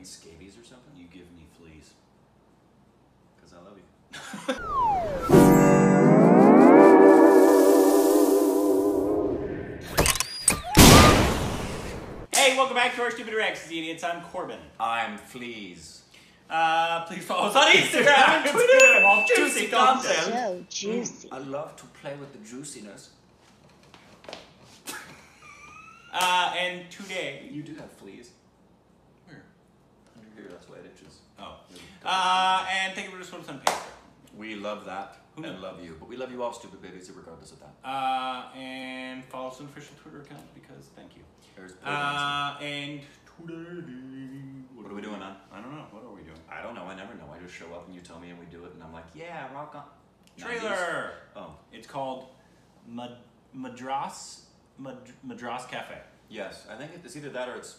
fucking scabies or something? You give me fleas. Because I love you. hey, welcome back to our Stupid Reactions, idiots. I'm Corbin. I'm fleas. Uh, please follow us on Instagram and Twitter for more juicy content. So juicy. I love to play with the juiciness. Uh, and today, You do have fleas. That's why it itches. Oh. Uh, and thank you for supporting us on. We love that. Who and love you. But we love you all, stupid babies, regardless of that. Uh, and follow us on the official Twitter account because thank you. There's Uh, and today, What are we doing, man? I don't know. What are we doing? I don't know. I never know. I just show up and you tell me and we do it, and I'm like, yeah, rock on. 90s. Trailer. Oh, It's called Mad- Madras Mad- Madras Cafe, yes. I think it's either that or it's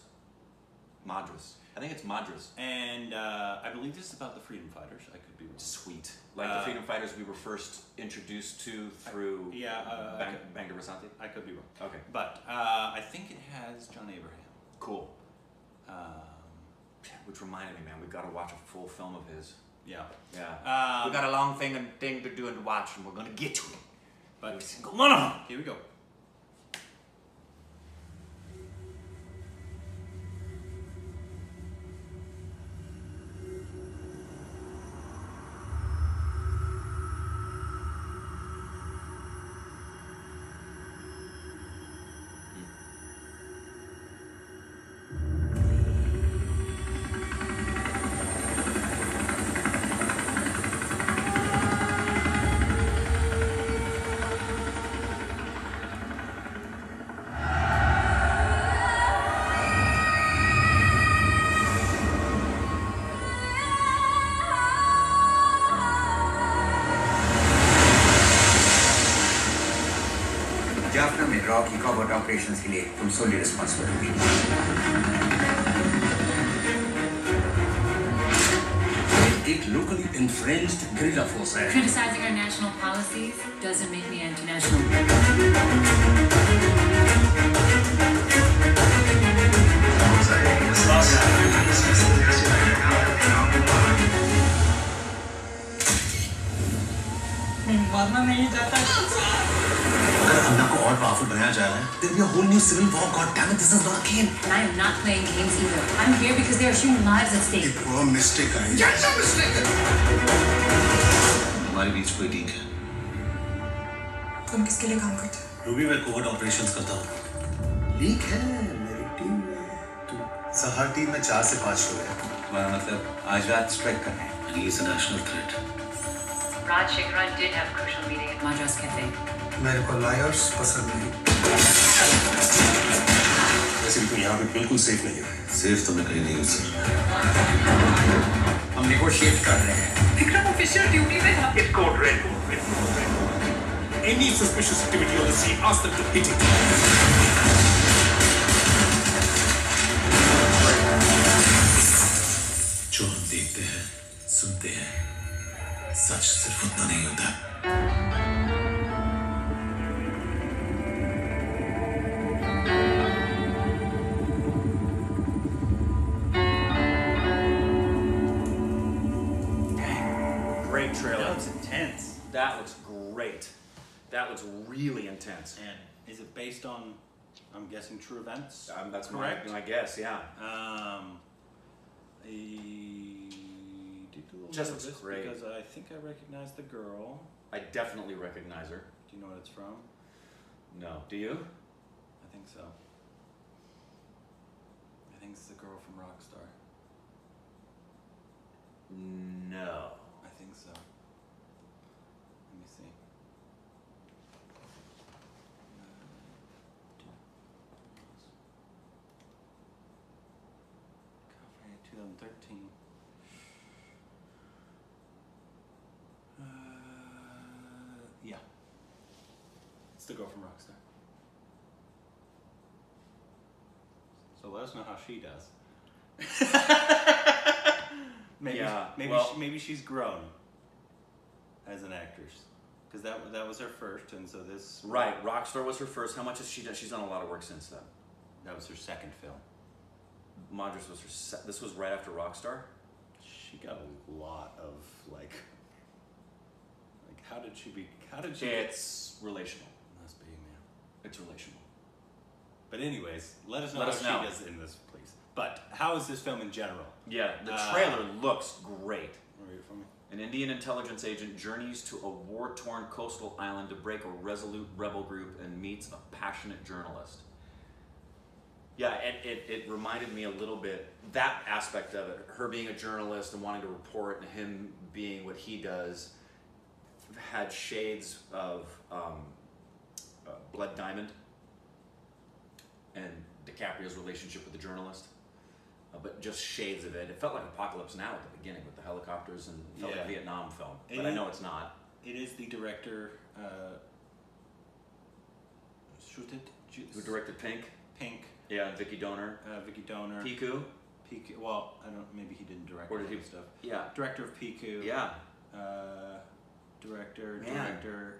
Madras. I think it's Madras. and uh, I believe this is about the freedom fighters. I could be wrong. Sweet. Like Uh, the freedom fighters we were first introduced to through Yeah, uh, I Bang, could- Bang Rasanti. I could be wrong, Okay, but uh, I think it has John Abraham. cool. Um, Which reminded me, man, we've got to watch a full film of his. yeah, Yeah. um, we got a long thing and thing to do and to watch, and we're gonna get to it. but Come on. here we go. Operations के लिए तुम solely responsible होगी एक locally influenced guerrilla force है। Criticising our national policies doesn't make me anti national वरना नहीं जाता बनाया जा रहा है there'll be a whole new civil war god damn it this is not a game And I am not playing games either. I'm here because there are human lives at stake. it was a mistake guys yes a mistake हमारे बीच कोई leak है तुम किसके लिए काम करते हो Ruby मैं कोवर्ट ऑपरेशंस करता हूँ लीक है मेरी टीम में तू सहार टीम में चार से पाँच लोग हैं तुम्हारा मतलब आज रात स्ट्राइक करना है and he is a national threat Raj Shekharan did have a crucial meeting at Madras Cafe. मेरे को लायर्स पसंद नहीं वैसे भी तुम यहाँ पे बिल्कुल सेफ़ नहीं है। सेफ़ तो मैं कहीं नहीं हूँ सर हम नेगोशिएट कर रहे हैं। विक्रम ऑफिशियल ड्यूटी में था। Any suspicious activity on the scene ask them to hit it. जो हम देखते हैं सुनते हैं सच सिर्फ़ उतना नहीं होता। Great trailer. That looks intense. That looks great. That looks really intense. And is it based on? I'm guessing true events. Um, that's correct. my, my guess, yeah. Um, I did a little Just looks this great. because I think I recognize the girl. I definitely recognize her. Do you know what it's from? No. Do you? I think so. I think it's the girl from Rockstar. No. I think so. Let me see. California 2013. Uh, yeah. It's the girl from Rockstar. So let us know how she does. maybe Yeah, maybe well- she, maybe she's grown as an actress because that that was her first, and so this Right. Rockstar was her first. How much has she done? She's done a lot of work since then. that was her second film. Madras was her. Se- this was right after Rockstar. She got a lot of like. Like, how did she be? How did she? It's relational. Must be man. It's relational. But anyways, let us know Let how us she know. does in this, please. But how is this film in general? Yeah, the Uh, trailer looks great. Read it for me. An Indian intelligence agent journeys to a war torn coastal island to break a resolute rebel group and meets a passionate journalist. Yeah, it, it, it reminded me a little bit, that aspect of it, her being a journalist and wanting to report, and him being what he does, had shades of um, uh, Blood Diamond and DiCaprio's relationship with the journalist. Uh, but just shades of it. It felt like Apocalypse Now at the beginning with the helicopters and it felt like a Vietnam film. It But I is- know it's not. It is the director. Uh. Who directed Pink? Pink. Yeah, Vicky Donor. Uh, Vicky Donor. Piku? Piku. Well, I don't. Maybe he didn't direct Or did he- stuff. Yeah. Director of Piku. Yeah. Uh, director. Man. Director.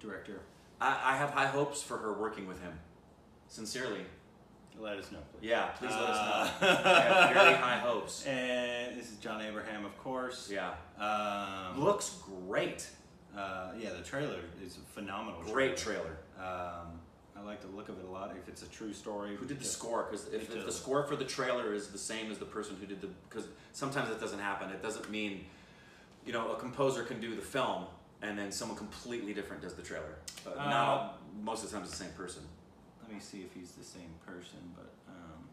Director. I, I have high hopes for her working with him. Sincerely. Let us know, please. Yeah, please let us know. Uh, I have very high hopes. And this is John Abraham, of course. Yeah. Um, Looks great. Uh, yeah, the trailer is a phenomenal. Great trailer. Um, I like the look of it a lot. If it's a true story. Who did the score? Because if, if the score for the trailer is the same as the person who did the, because sometimes that doesn't happen. It doesn't mean, you know, a composer can do the film and then someone completely different does the trailer. Uh, Uh, not most of the time it's the same person. Let me see if he's the same person, but um,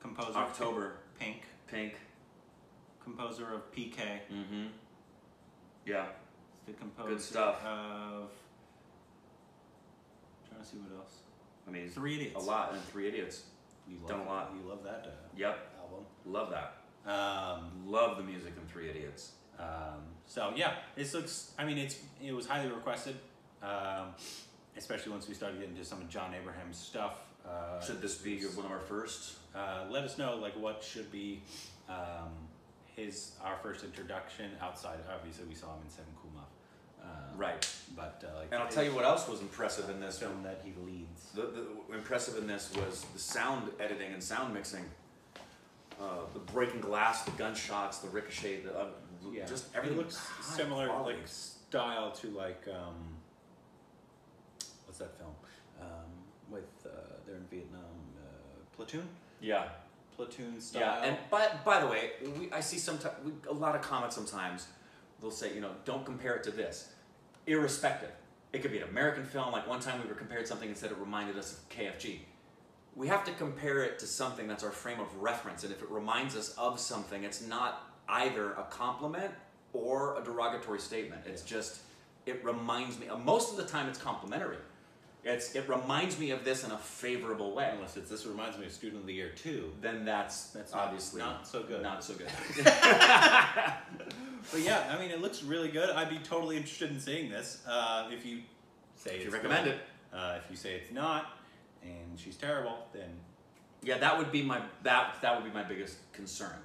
composer October, Pink, Pink. composer of PK, Mm-hmm. Yeah. the composer stuff. of. Trying to see what else. I mean, Three Idiots. a lot and Three Idiots. You love Done a lot. You love that uh, Yep. album. Love that. Um, Love the music in Three Idiots. Um, so yeah, this looks. I mean, it's it was highly requested, um, especially once we started getting into some of John Abraham's stuff. Uh, Should this be one of our first? Uh, let us know like what should be um, his our first introduction outside. Obviously, we saw him in Seven Kuma. Uh, Right. But uh, like, And I'll tell you what else was impressive in this film that he leads. The, the impressive in this was the sound editing and sound mixing. Uh, the breaking glass, the gunshots, the ricochet, the, uh, Yeah, just It everything. looks similar, quality. like style to like um, what's that film um, with uh, they're in Vietnam, uh, Platoon. yeah, Platoon style. yeah. And by by the way, we, I see sometimes a lot of comments. Sometimes they'll say, you know, don't compare it to this. Irrespective, it could be an American film. Like one time we were compared something and said it reminded us of KFG. We have to compare it to something that's our frame of reference, and if it reminds us of something, it's not either a compliment or a derogatory statement. It's just it reminds me. Most of the time, it's complimentary. It's it reminds me of this in a favorable way. Unless it's this reminds me of Student of the Year too. Then that's That's obviously not so good. Not so good. But yeah, I mean, it looks really good. I'd be totally interested in seeing this. Uh, if you say If you it's recommend good. it. Uh, if you say it's not, and she's terrible, then Yeah, that would be my that that would be my biggest concern.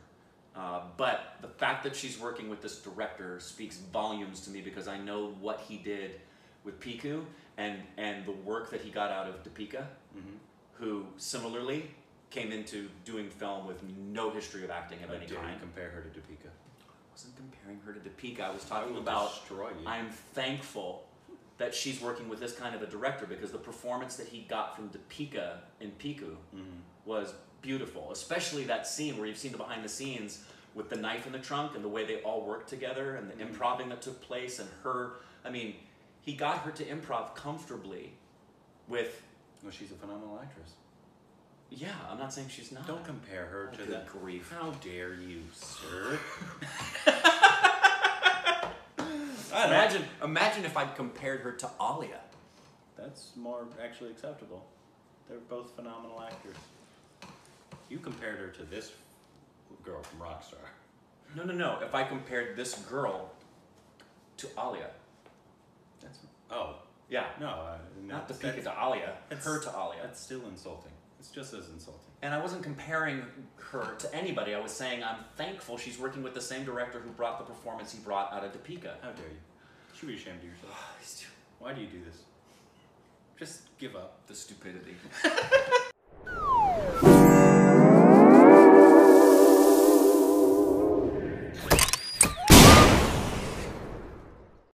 Uh, but the fact that she's working with this director speaks volumes to me because I know what he did with Piku and and the work that he got out of Deepika, who similarly came into doing film with no history of acting of any kind. compare her to Deepika? I wasn't comparing her to Deepika. I was talking will about. I'm thankful that she's working with this kind of a director because the performance that he got from Deepika in Piku mm-hmm. was beautiful, especially that scene where you've seen the behind the scenes with the knife in the trunk and the way they all worked together and the mm-hmm. improving that took place and her. I mean, he got her to improv comfortably with. Well, she's a phenomenal actress. Yeah, I'm not saying she's not. Don't compare her Oh, to good that. grief. How dare you, sir? Imagine, imagine if I'd compared her to Alia. That's more actually acceptable. They're both phenomenal actors. You compared her to this girl from Rockstar. No, no, no. If I compared this girl to Alia, That's oh yeah, no, uh, no not that's- Deepika to Alia, that's- her to Alia. That's still insulting. It's just as insulting. And I wasn't comparing her to anybody. I was saying I'm thankful she's working with the same director who brought the performance he brought out of Deepika. How dare you? You should be ashamed of yourself. Why do you do this? Just give up. The stupidity.